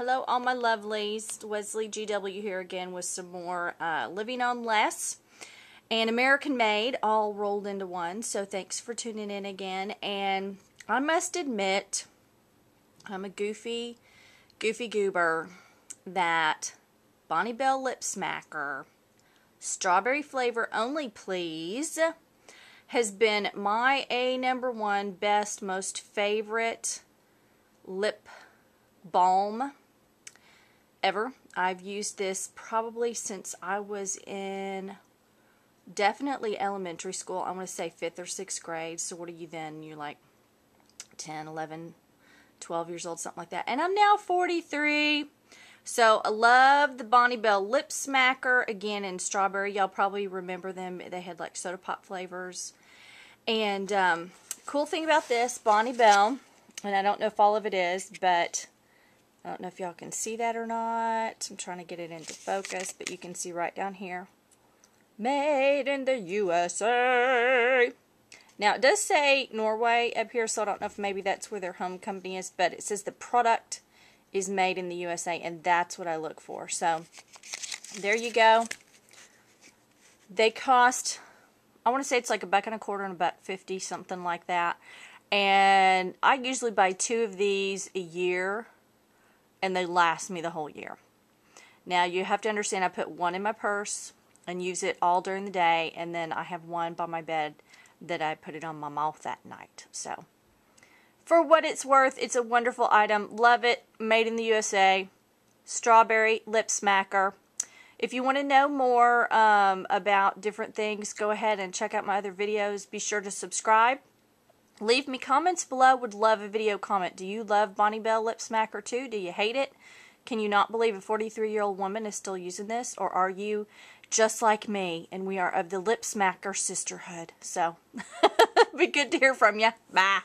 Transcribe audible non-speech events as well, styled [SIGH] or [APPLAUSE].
Hello, all my lovelies. Wesley GW here again with some more uh, Living on Less and American Made all rolled into one. So thanks for tuning in again. And I must admit, I'm a goofy, goofy goober that Bonne Bell Lip Smacker, strawberry flavor only, please, has been my A number one best, most favorite lip balm ever. I've used this probably since I was in definitely elementary school. I want to say fifth or sixth grade. So what are you then? You're like 10, 11, 12 years old, something like that. And I'm now 43. So I love the Bonne Bell Lip Smacker again in strawberry. Y'all probably remember them. They had like soda pop flavors. And um, cool thing about this Bonne Bell, and I don't know if all of it is, but I don't know if y'all can see that or not. I'm trying to get it into focus, but you can see right down here. Made in the USA. Now, it does say Norway up here, so I don't know if maybe that's where their home company is, but it says the product is made in the USA, and that's what I look for. So, there you go. They cost, I want to say it's like a buck and a quarter and a buck fifty, something like that. And I usually buy two of these a year and they last me the whole year. Now you have to understand I put one in my purse and use it all during the day and then I have one by my bed that I put it on my mouth at night. So for what it's worth, it's a wonderful item. Love it. Made in the USA. Strawberry lip smacker. If you want to know more um, about different things, go ahead and check out my other videos. Be sure to subscribe. Leave me comments below. Would love a video comment. Do you love Bonne Bell Lip Smacker too? Do you hate it? Can you not believe a 43 year old woman is still using this? Or are you just like me and we are of the Lip Smacker sisterhood? So, [LAUGHS] be good to hear from you. Bye.